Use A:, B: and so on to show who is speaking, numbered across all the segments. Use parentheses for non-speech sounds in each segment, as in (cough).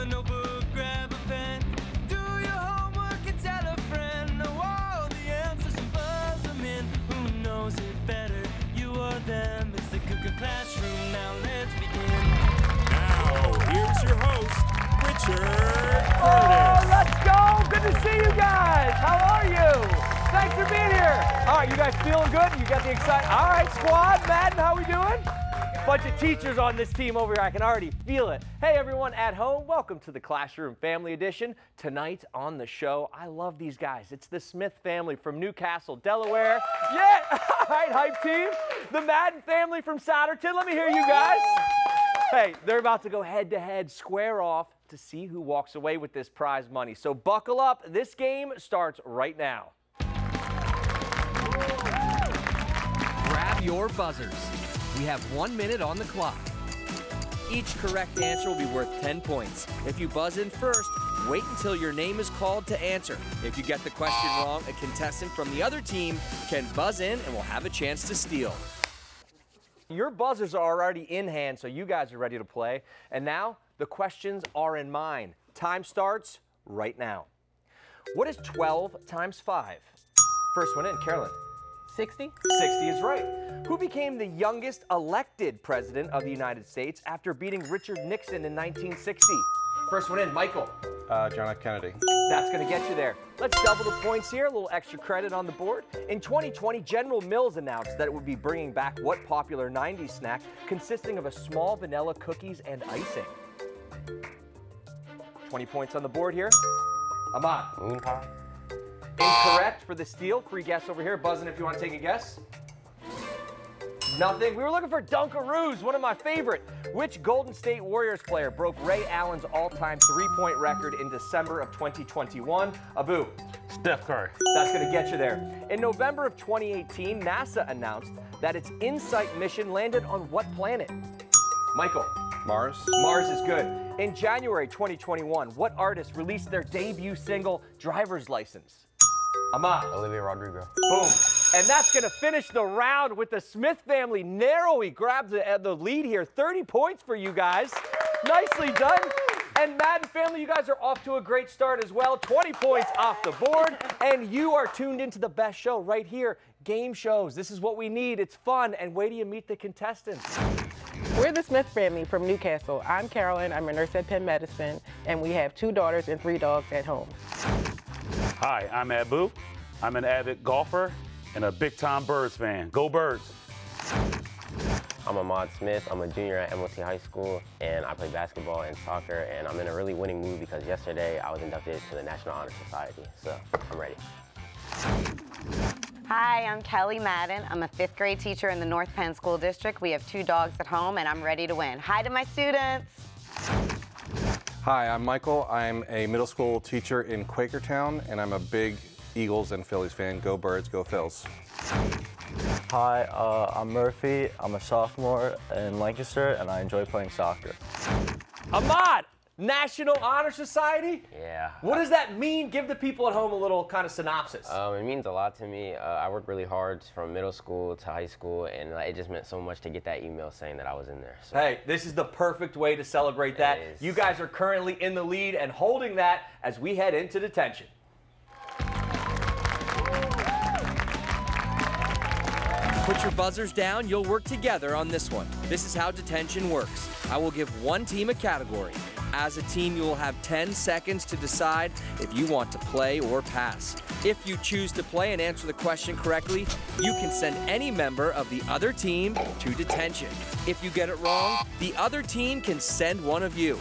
A: a notebook, grab a pen. Do your homework and tell a friend. Know all the answers and buzz them in. Who knows it better? You or them. It's the Cougar Classroom. Now let's begin.
B: Now, here's your host, Richard
C: Oh, let's go. Good to see you guys. How are you? Thanks for being here. All right, you guys feeling good? You got the excitement? All right, squad. Madden, how we doing? Bunch of teachers on this team over here. I can already feel it. Hey, everyone at home. Welcome to the Classroom Family Edition. Tonight on the show, I love these guys. It's the Smith family from New Castle, Delaware. Yeah, (laughs) all right, hype team. The Madden family from Souderton. Let me hear you guys. Hey, they're about to go head to head, square off to see who walks away with this prize money. So buckle up. This game starts right now.
D: Grab your buzzers. We have one minute on the clock. Each correct answer will be worth 10 points. If you buzz in first, wait until your name is called to answer. If you get the question wrong, a contestant from the other team can buzz in and will have a chance to steal.
C: Your buzzers are already in hand, so you guys are ready to play. And now the questions are in mind. Time starts right now. What is 12 times 5? First one in, Carolyn.
E: 60?
C: 60 is right. Who became the youngest elected president of the United States after beating Richard Nixon in 1960? First one in, Michael.
F: Uh, John F. Kennedy.
C: That's going to get you there. Let's double the points here, a little extra credit on the board. In 2020, General Mills announced that it would be bringing back what popular 90s snack consisting of a small vanilla cookies and icing? 20 points on the board here. Ahmad.
F: Moon pie.
C: Incorrect for the steal. Free guess over here. Buzzing if you want to take a guess. Nothing. We were looking for Dunkaroos, one of my favorite. Which Golden State Warriors player broke Ray Allen's all-time three-point record in December of 2021? Abu.
F: Steph Curry.
C: That's going to get you there. In November of 2018, NASA announced that its InSight mission landed on what planet? Michael.
F: Mars.
C: Mars is good. In January 2021, what artist released their debut single, Driver's License? Ahmad.
F: Olivia Rodrigo.
C: Boom. And that's going to finish the round with the Smith family narrowly grabs the, uh, the lead here. 30 points for you guys. Nicely done. And Madden family, you guys are off to a great start as well. 20 points off the board. And you are tuned into the best show right here. Game shows. This is what we need. It's fun. And wait till you meet the contestants.
E: We're the Smith family from New Castle. I'm Carolyn. I'm a nurse at Penn Medicine, and we have two daughters and three dogs at home.
G: Hi, I'm Abu. I'm an avid golfer and a big time Birds fan. Go Birds!
H: I'm Ahmad Smith. I'm a junior at MOT High School, and I play basketball and soccer. And I'm in a really winning mood because yesterday I was inducted to the National Honor Society. So I'm ready.
I: Hi, I'm Kelly Madden. I'm a fifth grade teacher in the North Penn School District. We have two dogs at home, and I'm ready to win. Hi to my students.
F: Hi, I'm Michael. I'm a middle school teacher in Quakertown, and I'm a big Eagles and Phillies fan. Go Birds, go Phils.
J: Hi, uh, I'm Murphy. I'm a sophomore in Lancaster, and I enjoy playing soccer.
C: Ahmad, National Honor Society?
H: Yeah.
C: What does that mean? Give the people at home a little kind of synopsis.
H: Um, it means a lot to me. Uh, I worked really hard from middle school to high school, and uh, it just meant so much to get that email saying that I was in there. So.
C: Hey, this is the perfect way to celebrate that. You guys are currently in the lead and holding that as we head into detention.
D: Put your buzzers down, you'll work together on this one. This is how detention works. I will give one team a category. As a team, you will have 10 seconds to decide if you want to play or pass. If you choose to play and answer the question correctly, you can send any member of the other team to detention. If you get it wrong, the other team can send one of you.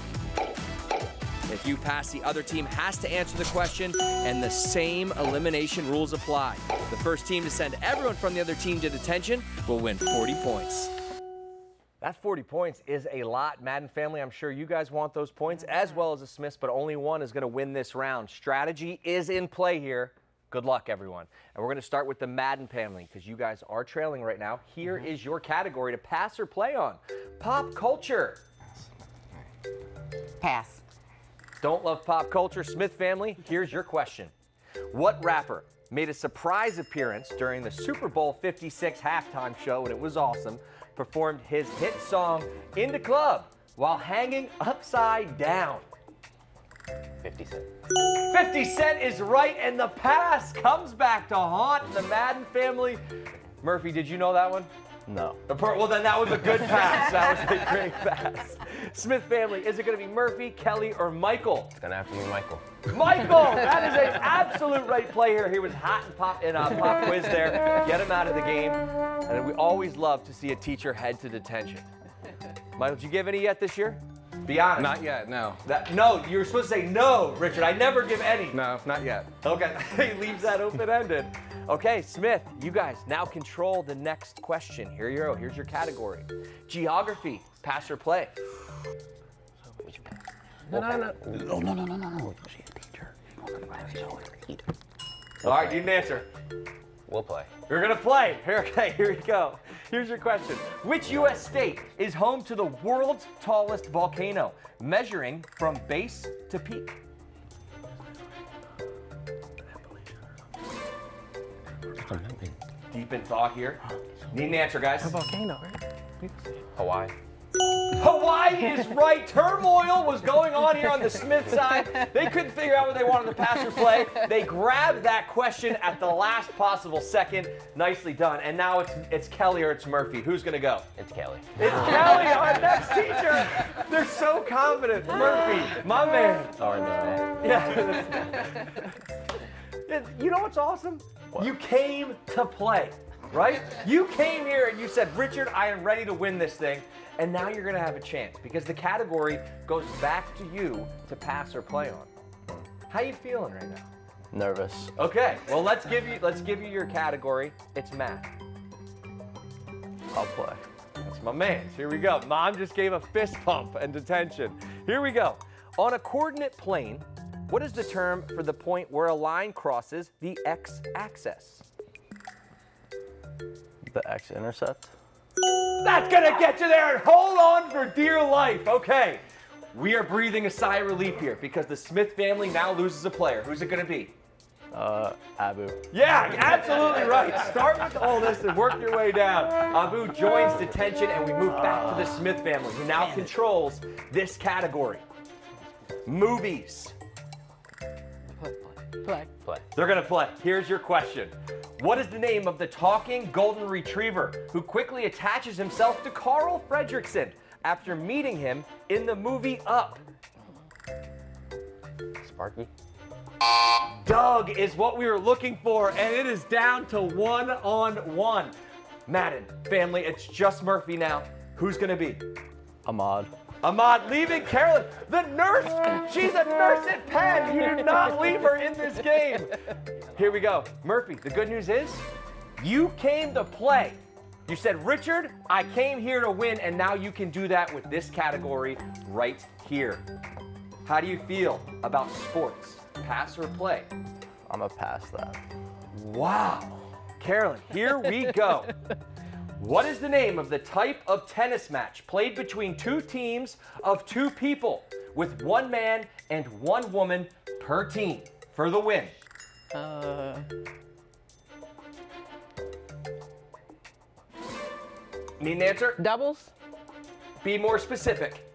D: If you pass, the other team has to answer the question, and the same elimination rules apply. The first team to send everyone from the other team to detention will win 40 points.
C: That 40 points is a lot. Madden family, I'm sure you guys want those points as well as the Smiths, but only one is going to win this round. Strategy is in play here. Good luck, everyone. And we're going to start with the Madden family because you guys are trailing right now. Here mm-hmm. is your category to pass or play on pop culture.
I: Pass.
C: Don't love pop culture. Smith family, here's your question. What rapper made a surprise appearance during the Super Bowl 56 halftime show, and it was awesome, performed his hit song In the Club while hanging upside down?
H: 50 Cent.
C: 50 Cent is right, and the pass comes back to haunt the Madden family. Murphy, did you know that one?
J: No.
C: Well, then that was a good (laughs) pass. That was a great pass. Smith family, is it going to be Murphy, Kelly, or Michael?
H: It's gonna have to be Michael.
C: Michael, (laughs) that is an absolute right play here. He was hot and pop in a pop quiz there. Get him out of the game. And we always love to see a teacher head to detention. Michael, did you give any yet this year? Be honest.
F: Not yet, no.
C: That, no, you're supposed to say no, Richard. I never give any.
F: No, not yet.
C: Okay, (laughs) he leaves that open-ended. okay, Smith, you guys now control the next question. Here you go, here's your category. Geography, pass or play?
H: No, no, no. No, no, no, no, no.
C: All right, you didn't answer.
H: We'll play.
C: You're gonna play. Here, okay, here we go. Here's your question. Which U.S. state is home to the world's tallest volcano, measuring from base to peak? Deep in thought here. Need an answer, guys.
E: Volcano, right?
H: Hawaii.
C: Hawaii is right. Turmoil was going on here on the Smith side. They couldn't figure out what they wanted to pass or play. They grabbed that question at the last possible second. Nicely done. And now it's it's Kelly or it's Murphy. Who's gonna go?
H: It's Kelly.
C: It's Kelly, our next teacher. They're so confident. Murphy, my man.
H: Sorry, Miss.
C: Yeah. Yeah, you know what's awesome? You came to play, right? You came here and you said, Richard, I am ready to win this thing. And now you're gonna have a chance because the category goes back to you to pass or play on. How you feeling right now?
J: Nervous.
C: Okay, well let's give you let's give you your category. It's math.
J: I'll play.
C: That's my man. Here we go. Mom just gave a fist pump and detention. Here we go. On a coordinate plane, what is the term for the point where a line crosses the x-axis?
J: The x-intercept.
C: That's gonna get you there and hold on for dear life. Okay, we are breathing a sigh of relief here because the Smith family now loses a player. Who's it gonna be?
J: Uh, Abu.
C: Yeah, absolutely right. Start with all this and work your way down. Abu joins detention and we move back to the Smith family who now controls this category. Movies.
E: Play.
H: Play.
C: They're gonna play. Here's your question. What is the name of the talking golden retriever who quickly attaches himself to Carl Fredricksen after meeting him in the movie Up?
H: Sparky.
C: Doug is what we were looking for, and it is down to one on one. Madden, family, it's just Murphy now. Who's gonna be?
J: Ahmad.
C: Ahmad leaving Carolyn. The nurse, she's a nurse at Penn. You do not leave her in this game. Here we go. Murphy, the good news is you came to play. You said, Richard, I came here to win, and now you can do that with this category right here. How do you feel about sports? Pass or play?
J: I'm gonna pass that.
C: Wow. Carolyn, here we go. (laughs) What is the name of the type of tennis match played between two teams of two people with one man and one woman per team for the win?
E: Uh,
C: Need an answer?
E: doubles.
C: Be more specific.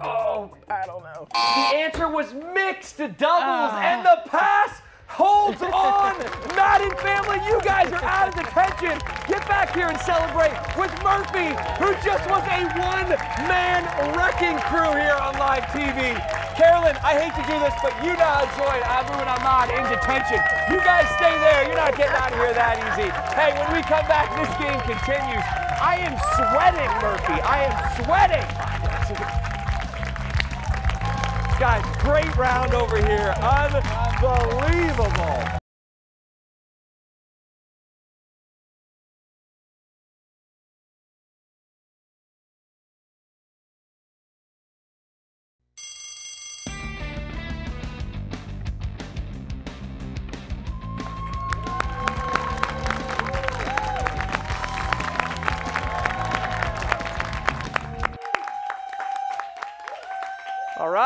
C: Oh,
E: I don't know.
C: the answer was mixed doubles, and the pass holds on. Madden family, you guys are out of detention. Get back here and celebrate with Murphy, who just was a one-man wrecking crew here on live TV. Carolyn, I hate to do this, but you now join Abu and Ahmad in detention. You guys stay there. You're not getting out of here that easy. Hey, when we come back, this game continues. I am sweating, Murphy. I am sweating. Guys, great round over here. Unbelievable. Unbelievable.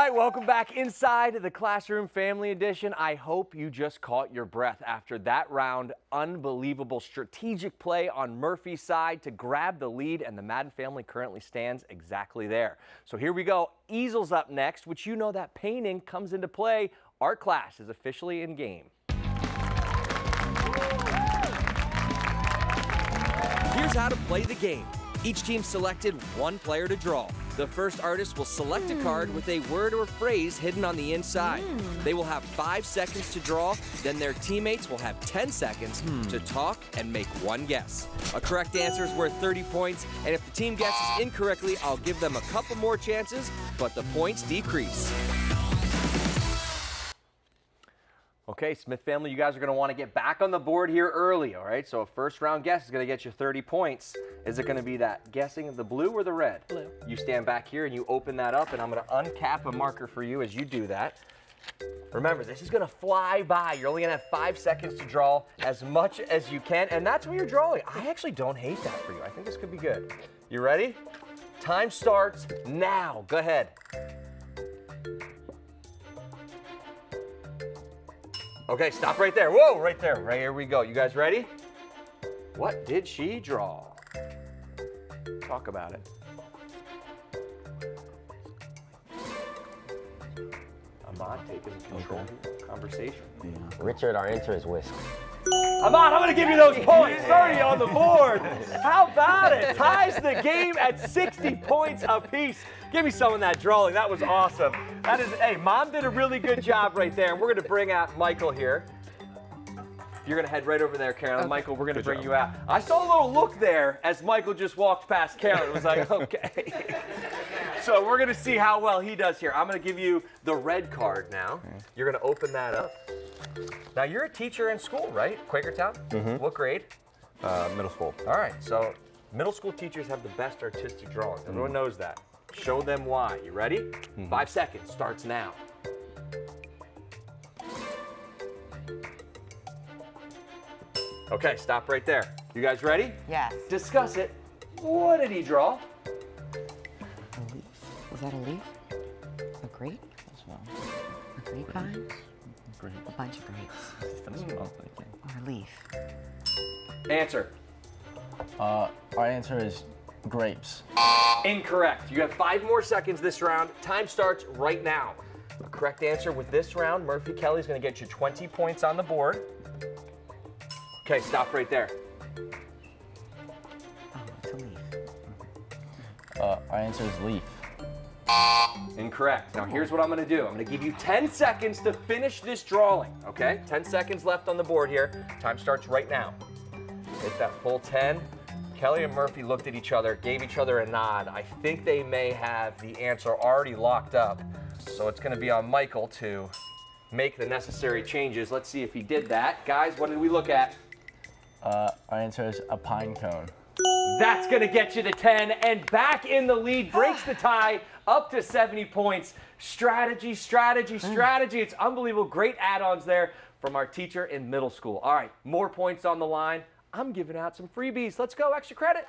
C: Right, welcome back inside the Classroom Family Edition. I hope you just caught your breath after that round. Unbelievable strategic play on Murphy's side to grab the lead, and the Madden family currently stands exactly there. So here we go. Easels up next, which you know that painting comes into play. Art class is officially in game.
D: Here's how to play the game. Each team selected one player to draw. The first artist will select a card with a word or phrase hidden on the inside. Hmm. They will have five seconds to draw, then their teammates will have 10 seconds hmm. to talk and make one guess. A correct answer is worth 30 points, and if the team guesses incorrectly, I'll give them a couple more chances, but the points decrease.
C: Okay, Smith family, you guys are going to want to get back on the board here early, all right? So a first round guess is going to get you 30 points. Is it going to be that guessing the blue or the red?
E: Blue.
C: You stand back here and you open that up, and I'm going to uncap a marker for you as you do that. Remember, this is going to fly by. You're only going to have five seconds to draw as much as you can, and that's when you're drawing. I actually don't hate that for you. I think this could be good. You ready? Time starts now. Go ahead. Okay, stop right there. Whoa, right there. Right here we go. You guys ready? What did she draw? Talk about it. Ahmad taking control the conversation.
H: Richard, our answer is whisk.
C: Ahmad, I'm going to give you those points. 30 on the board. How about it? Ties the game at 60 points apiece. Give me some of that drawing. That was awesome. That is, hey, mom did a really good job right there. And we're going to bring out Michael here. You're going to head right over there, Carolyn. Michael, we're going to bring
F: job.
C: you out. I saw a little look there as Michael just walked past Carolyn. It was like, (laughs) okay. so we're going to see how well he does here. I'm going to give you the red card now. You're going to open that up. Now, you're a teacher in school, right? Quakertown?
F: Mhm.
C: What grade?
F: Uh, middle school.
C: All right, so middle school teachers have the best artistic drawings. Everyone knows that. Show them why. You ready? Five seconds starts now. Okay, stop right there. You guys ready?
I: Yes.
C: Discuss it. What did he draw? A leaf.
I: Is that a leaf? A grape? A grapevine? A bunch of grapes. Or a leaf.
C: Answer.
J: Uh, our answer is grapes.
C: Incorrect. You have five more seconds this round. Time starts right now. A correct answer with this round, Murphy Kelly's going to get you 20 points on the board. Okay, stop right there.
I: Oh, it's a leaf.
J: Uh, our answer is leaf.
C: Incorrect. Now here's what I'm going to do. I'm to give you 10 seconds to finish this drawing, okay? 10 seconds left on the board here. Time starts right now. Hit that full 10. Kelly and Murphy looked at each other, gave each other a nod. I think they may have the answer already locked up. So it's going to be on Michael to make the necessary changes. Let's see if he did that. Guys, what did we look at?
J: Uh, our answer is a pine cone.
C: That's going to get you to 10 and back in the lead, (sighs) breaks the tie up to 70 points. Strategy, strategy, hmm. strategy. It's unbelievable. Great add ons there from our teacher in middle school. All right, more points on the line. I'm giving out some freebies. Let's go, extra credit.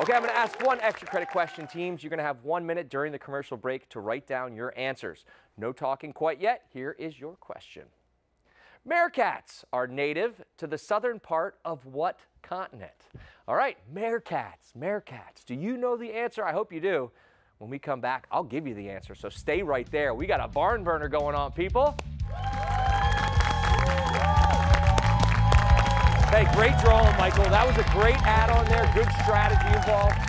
C: Okay, I'm going to ask one extra credit question, teams. You're going to have one minute during the commercial break to write down your answers. No talking quite yet. Here is your question. Meerkats are native to the southern part of what continent? All right, meerkats, meerkats. Do you know the answer? I hope you do. When we come back, I'll give you the answer. So stay right there. We got a barn burner going on, people. Hey, great drawing, Michael. That was a great add on there. Good strategy involved.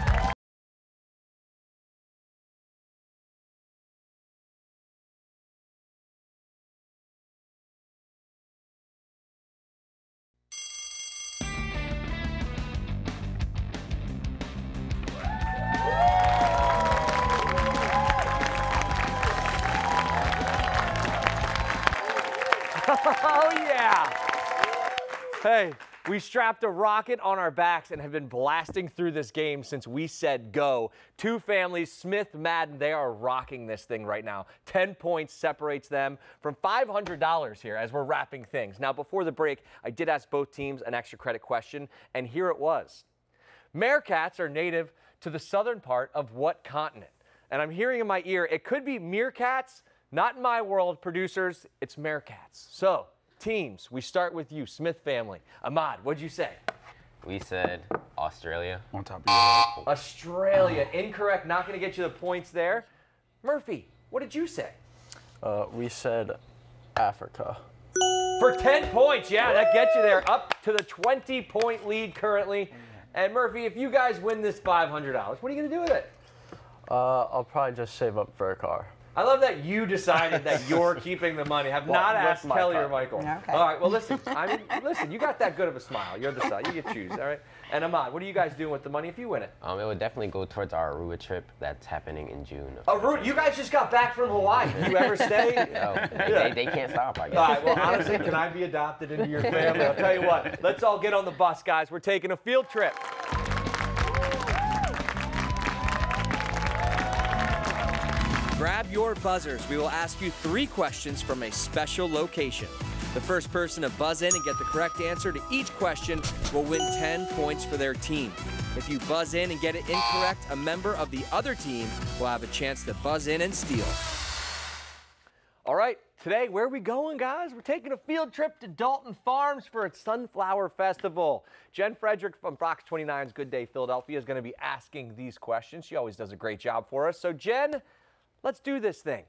C: Oh, yeah. Hey, we strapped a rocket on our backs and have been blasting through this game since we said go. Two families, Smith, Madden, they are rocking this thing right now. 10 points separates them from $500 here as we're wrapping things. Now, before the break, I did ask both teams an extra credit question, and here it was. Meerkats are native to the southern part of what continent? And I'm hearing in my ear, it could be meerkats. Not in my world, producers, it's meerkats. So, teams, we start with you, Smith family. Ahmad, what'd you say?
H: We said Australia.
G: On top of your head.
C: Australia, incorrect. Not going to get you the points there. Murphy, what did you say?
J: Uh, we said Africa.
C: For 10 points, yeah, that gets you there. Up to the 20 point lead currently. And Murphy, if you guys win this $500, what are you going to do with it?
J: Uh, I'll probably just save up for a car.
C: I love that you decided that (laughs) you're keeping the money. Have
J: Well,
C: not asked Kelly
J: car.
C: or Michael.
I: Okay.
C: All right. Well, listen. I mean, listen. You got that good of a smile. You're the side. You get to choose. All right. And Ahmad, what are you guys doing with the money if you win it?
H: Um, it would definitely go towards our Aruba trip that's happening in June.
C: Aruba. You guys just got back from Hawaii. (laughs) You ever stay?
H: Oh, they, they, they can't stop, I guess.
C: All right. Well, honestly, (laughs) can I be adopted into your family? I'll tell you what. Let's all get on the bus, guys. We're taking a field trip.
D: Grab your buzzers. We will ask you three questions from a special location. The first person to buzz in and get the correct answer to each question will win 10 points for their team. If you buzz in and get it incorrect, a member of the other team will have a chance to buzz in and steal.
C: All right, today, where are we going, guys? We're taking a field trip to Dalton Farms for its Sunflower Festival. Jen Frederick from Fox 29's Good Day Philadelphia is going to be asking these questions. She always does a great job for us. So, Jen, let's do this thing.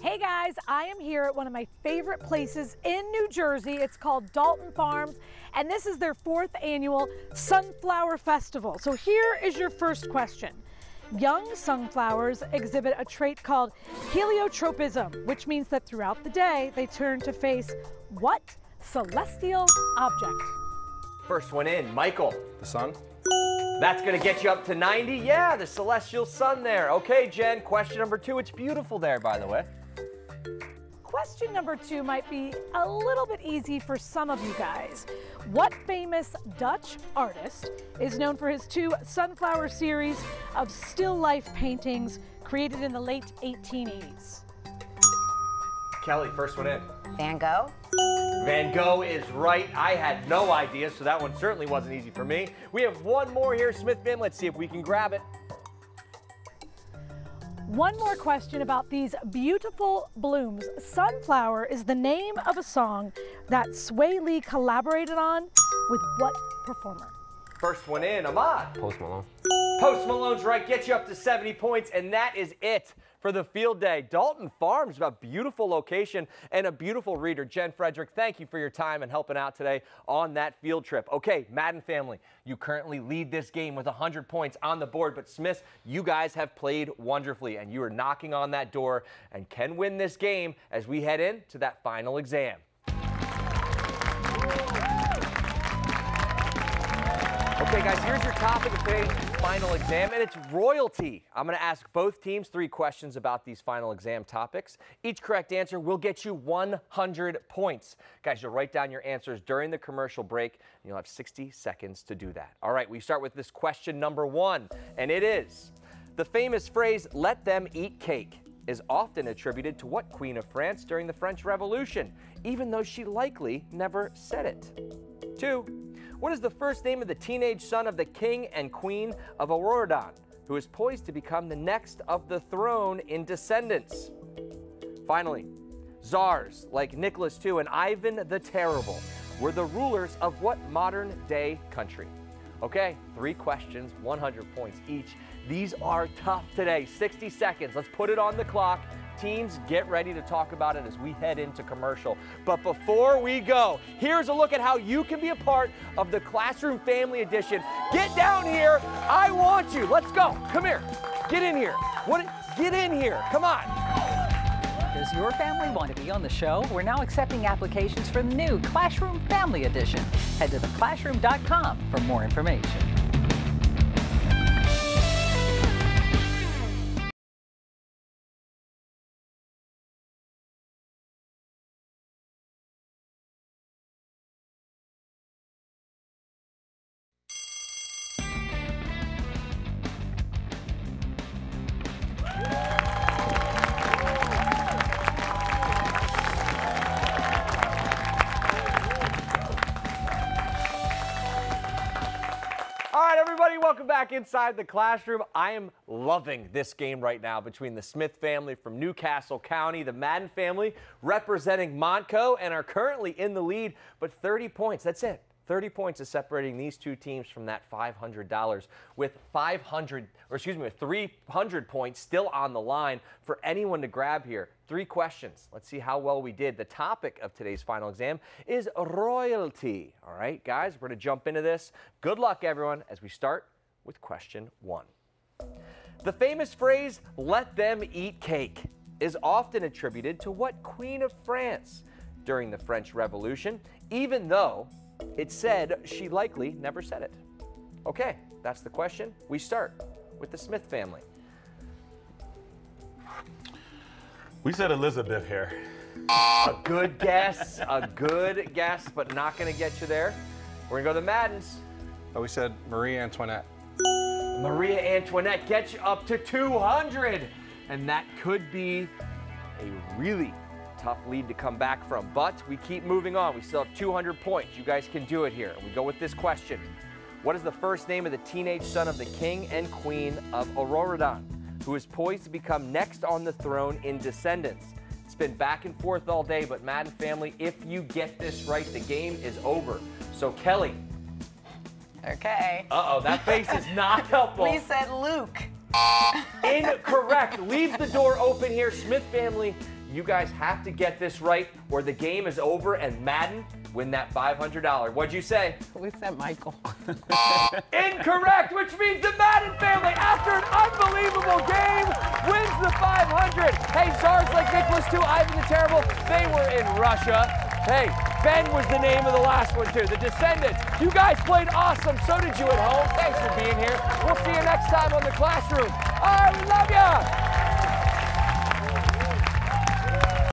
K: Hey guys, I am here at one of my favorite places in New Jersey. It's called Dalton Farms, and this is their fourth annual Sunflower Festival. So here is your first question. Young sunflowers exhibit a trait called heliotropism, which means that throughout the day they turn to face what celestial object?
C: First one in, Michael.
F: The sun?
C: That's going to get you up to 90. Yeah, the celestial sun there. Okay, Jen, question number two. It's beautiful there, by the way.
K: Question number two might be a little bit easy for some of you guys. What famous Dutch artist is known for his two sunflower series of still life paintings created in the late 1880s?
C: Kelly, first one in.
I: Van Gogh.
C: Van Gogh is right. I had no idea, so that one certainly wasn't easy for me. We have one more here, Smith Finn. Let's see if we can grab it.
K: One more question about these beautiful blooms. Sunflower is the name of a song that Swae Lee collaborated on with what performer?
C: First one in, Ahmad.
H: Post Malone.
C: Post Malone's right, get you up to 70 points, and that is it for the field day. Dalton Farms, is a beautiful location and a beautiful reader. Jen Frederick, thank you for your time and helping out today on that field trip. Okay, Madden family, you currently lead this game with 100 points on the board, but Smith, you guys have played wonderfully, and you are knocking on that door and can win this game as we head into that final exam. Okay, guys, here's your topic of today's final exam, and it's royalty. I'm going to ask both teams three questions about these final exam topics. Each correct answer will get you 100 points. Guys, you'll write down your answers during the commercial break, and you'll have 60 seconds to do that. All right, we start with this question number one, and it is the famous phrase, let them eat cake, is often attributed to what queen of France during the French Revolution, even though she likely never said it? Two, what is the first name of the teenage son of the king and queen of Auradon, who is poised to become the next of the throne in Descendants? Finally, czars like Nicholas II and Ivan the Terrible were the rulers of what modern day country? Okay, three questions, 100 points each. These are tough today. 60 seconds. Let's put it on the clock. Teams, get ready to talk about it as we head into commercial. But before we go, here's a look at how you can be a part of the Classroom Family Edition. Get down here. I want you. Let's go. Come here. Get in here. What? Get in here. Come on.
L: Does your family want to be on the show? We're now accepting applications for the new Classroom Family Edition. Head to theclassroom.com for more information.
C: Back inside the classroom. I am loving this game right now between the Smith family from New Castle County, the Madden family representing Montco, and are currently in the lead, but 30 points, that's it. 30 points is separating these two teams from that $500 with 500 or excuse me with 300 points still on the line for anyone to grab here. Three questions. Let's see how well we did. The topic of today's final exam is royalty. All right guys we're going to jump into this. Good luck everyone as we start with question one the famous phrase let them eat cake is often attributed to what queen of france during the french revolution even though it said she likely never said it. Okay, that's the question. We start with the Smith family.
G: We said Elizabeth here.
C: A good guess, a good guess, but not going to get you there. We're going to go to the Maddens.
F: Oh, we said Marie Antoinette.
C: Maria Antoinette gets you up to 200. And that could be a really tough lead to come back from. But we keep moving on. We still have 200 points. You guys can do it here. And We go with this question. What is the first name of the teenage son of the king and queen of Auradon, who is poised to become next on the throne in Descendants? It's been back and forth all day, but Madden family, if you get this right, the game is over. So Kelly.
I: Okay.
C: Uh-oh, that face is not (laughs) helpful.
I: We said Luke.
C: Incorrect. (laughs) Leaves the door open here. Smith family, you guys have to get this right or the game is over and Madden win that $500. What'd you say?
E: We said Michael. (laughs)
C: Incorrect, which means the Madden family, after an unbelievable game, wins the 500. Hey, czars like Nicholas too, Ivan the Terrible, they were in Russia. Hey, Ben was the name of the last one too, the Descendants. You guys played awesome, so did you at home. Thanks for being here. We'll see you next time on The Classroom. We love ya.